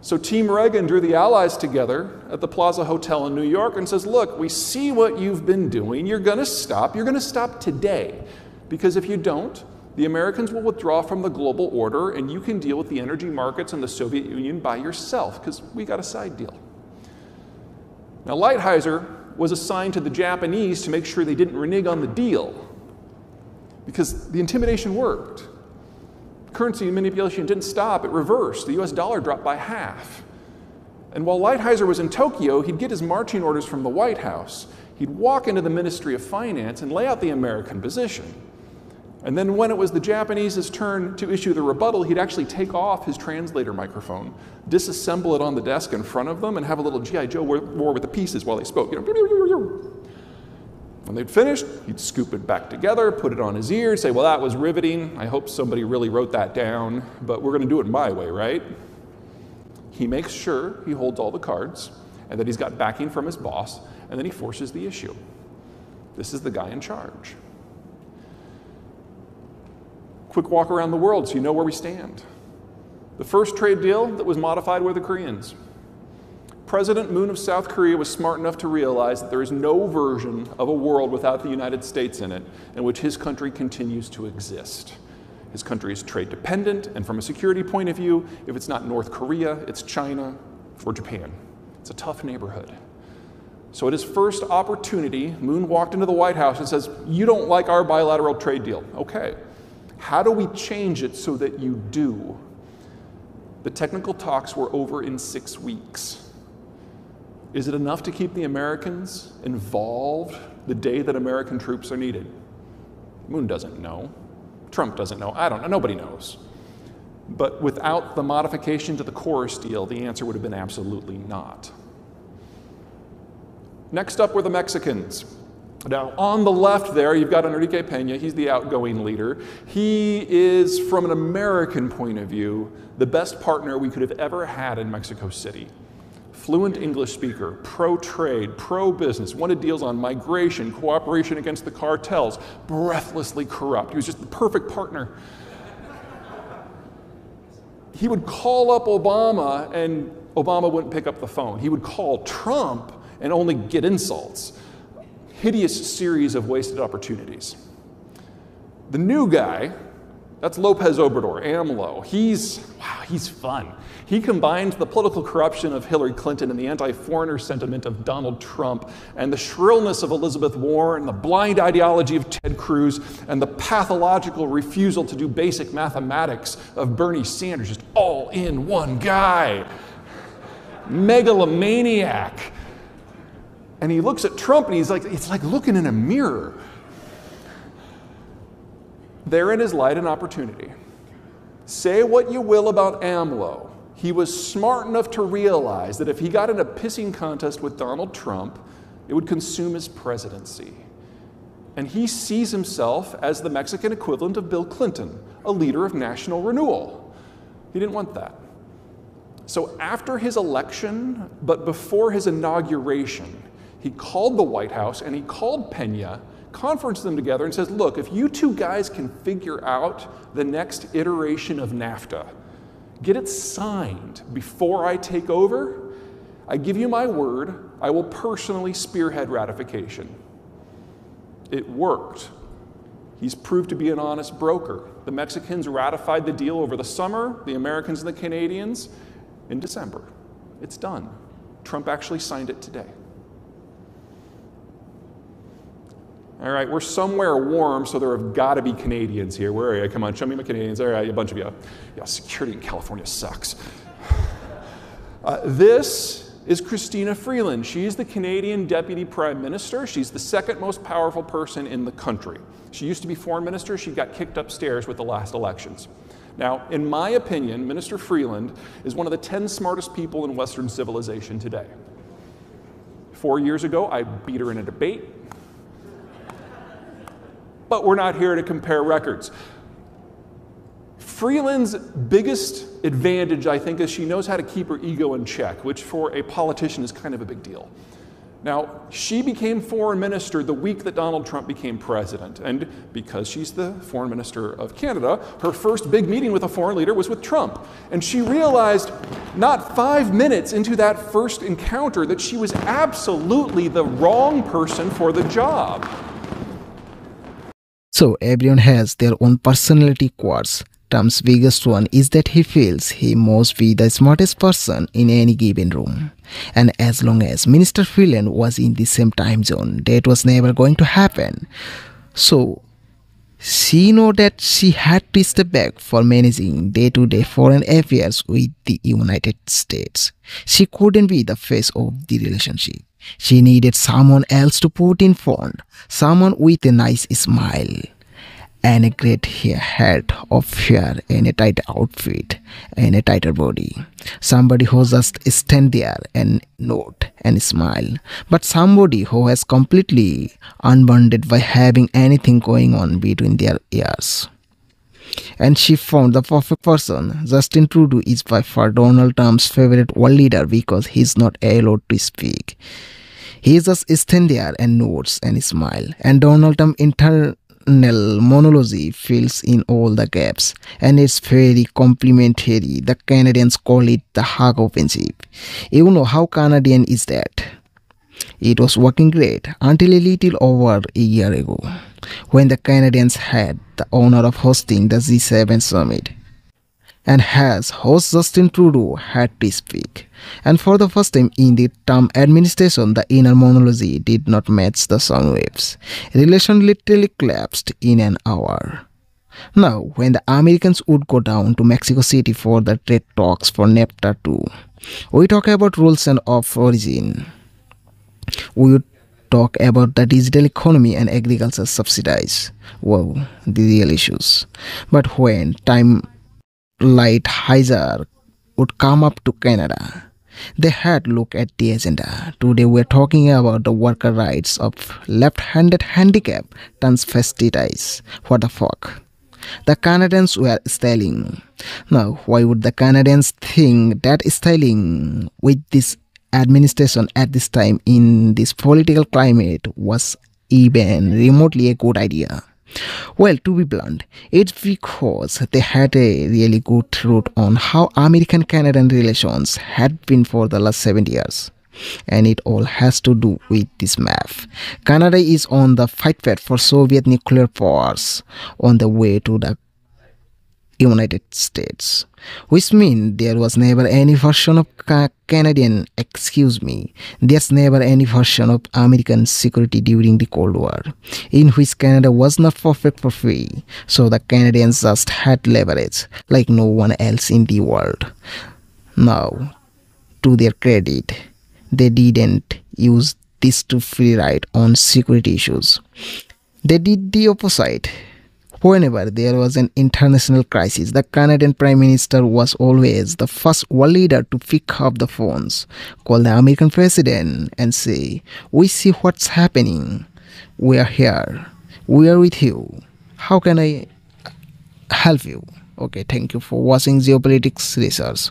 So Team Reagan drew the Allies together at the Plaza Hotel in New York and says, Look, we see what you've been doing. You're going to stop. You're going to stop today. Because if you don't, the Americans will withdraw from the global order and you can deal with the energy markets and the Soviet Union by yourself because we got a side deal. Now, Lighthizer was assigned to the Japanese to make sure they didn't renege on the deal because the intimidation worked. Currency manipulation didn't stop, it reversed. The US dollar dropped by half. And while Lighthizer was in Tokyo, he'd get his marching orders from the White House. He'd walk into the Ministry of Finance and lay out the American position. And then, when it was the Japanese's turn to issue the rebuttal, he'd actually take off his translator microphone, disassemble it on the desk in front of them, and have a little G.I. Joe war with the pieces while they spoke. You know, when they'd finished, he'd scoop it back together, put it on his ear, say, Well, that was riveting. I hope somebody really wrote that down, but we're going to do it my way, right? He makes sure he holds all the cards and that he's got backing from his boss, and then he forces the issue. This is the guy in charge. Quick walk around the world so you know where we stand. The first trade deal that was modified were the Koreans. President Moon of South Korea was smart enough to realize that there is no version of a world without the United States in it in which his country continues to exist. His country is trade dependent, and from a security point of view, if it's not North Korea, it's China or Japan. It's a tough neighborhood. So, at his first opportunity, Moon walked into the White House and says, You don't like our bilateral trade deal. Okay. How do we change it so that you do? The technical talks were over in six weeks. Is it enough to keep the Americans involved the day that American troops are needed? Moon doesn't know. Trump doesn't know. I don't know. Nobody knows. But without the modification to the KORUS deal, the answer would have been absolutely not. Next up were the Mexicans. Now, on the left there, you've got Enrique Pena. He's the outgoing leader. He is, from an American point of view, the best partner we could have ever had in Mexico City. Fluent English speaker, pro trade, pro business, wanted deals on migration, cooperation against the cartels, breathlessly corrupt. He was just the perfect partner. He would call up Obama, and Obama wouldn't pick up the phone. He would call Trump and only get insults hideous series of wasted opportunities. The new guy, that's Lopez Obrador, AMLO. He's, wow, he's fun. He combines the political corruption of Hillary Clinton and the anti foreigner sentiment of Donald Trump, and the shrillness of Elizabeth Warren, the blind ideology of Ted Cruz, and the pathological refusal to do basic mathematics of Bernie Sanders, just all in one guy. Megalomaniac and he looks at Trump and he's like, it's like looking in a mirror. Therein is light and opportunity. Say what you will about AMLO. He was smart enough to realize that if he got in a pissing contest with Donald Trump, it would consume his presidency. And he sees himself as the Mexican equivalent of Bill Clinton, a leader of national renewal. He didn't want that. So, after his election, but before his inauguration, he called the White House and he called Pena, conferenced them together, and says, Look, if you two guys can figure out the next iteration of NAFTA, get it signed before I take over, I give you my word, I will personally spearhead ratification. It worked. He's proved to be an honest broker. The Mexicans ratified the deal over the summer, the Americans and the Canadians in December. It's done. Trump actually signed it today. All right, we're somewhere warm, so there have got to be Canadians here. Where are you? Come on, show me my Canadians. All right, a bunch of you. Yeah, security in California sucks. Uh, this is Chrystia Freeland. She's the Canadian Deputy Prime Minister. She's the second most powerful person in the country. She used to be Foreign Minister. She got kicked upstairs with the last elections. Now, in my opinion, Minister Freeland is one of the 10 smartest people in Western civilization today. Four years ago, I beat her in a debate but we're not here to compare records. Freeland's biggest advantage, I think, is she knows how to keep her ego in check, which for a politician is kind of a big deal. Now, she became foreign minister the week that Donald Trump became president. And because she's the foreign minister of Canada, her first big meeting with a foreign leader was with Trump. And she realized not five minutes into that first encounter that she was absolutely the wrong person for the job. So, everyone has their own personality quirks. Tom's biggest one is that he feels he must be the smartest person in any given room. And as long as Minister Freeland was in the same time zone, that was never going to happen. So, she knew that she had to step back for managing day-to-day foreign affairs with the United States. She couldn't be the face of the relationship. She needed someone else to put in front, someone with a nice smile and a great head of hair and a tight outfit and a tighter body. Somebody who just stand there and nod and smile, but somebody who has completely unbounded by having anything going on between their ears. And she found the perfect person. Justin Trudeau is by far Donald Trump's favorite world leader because he's not allowed to speak. He just stand there and nods and smile. And Donald Trump inter Nel monology fills in all the gaps and it's very complimentary. The Canadians call it the hug offensive. You know how Canadian is that? It was working great until a little over a year ago when the Canadians had the honor of hosting the G7 summit and has host Justin Trudeau had to speak. And for the first time in the Trump administration, the inner monologue did not match the sound waves. Relation literally collapsed in an hour. Now, when the Americans would go down to Mexico City for the trade talks for NAFTA 2, we talk about rules and of origin. We would talk about the digital economy and agriculture subsidies. Wow, the real issues. But when time Lighthizer would come up to Canada. They had look at the agenda. Today we're talking about the worker rights of left-handed handicap transvestites. What the fuck? The Canadians were styling. Now, why would the Canadians think that styling with this administration at this time in this political climate was even remotely a good idea? Well, to be blunt, it's because they had a really good root on how American Canadian relations had been for the last 70 years. And it all has to do with this map. Canada is on the fight path for Soviet nuclear powers on the way to the United States, which means there was never any version of ca Canadian, excuse me, there's never any version of American security during the Cold War, in which Canada was not perfect for free, so the Canadians just had leverage like no one else in the world. Now, to their credit, they didn't use this to free ride on security issues. They did the opposite Whenever there was an international crisis, the Canadian Prime Minister was always the first world leader to pick up the phones, call the American president, and say, We see what's happening. We are here. We are with you. How can I help you? Okay, thank you for watching Geopolitics Research.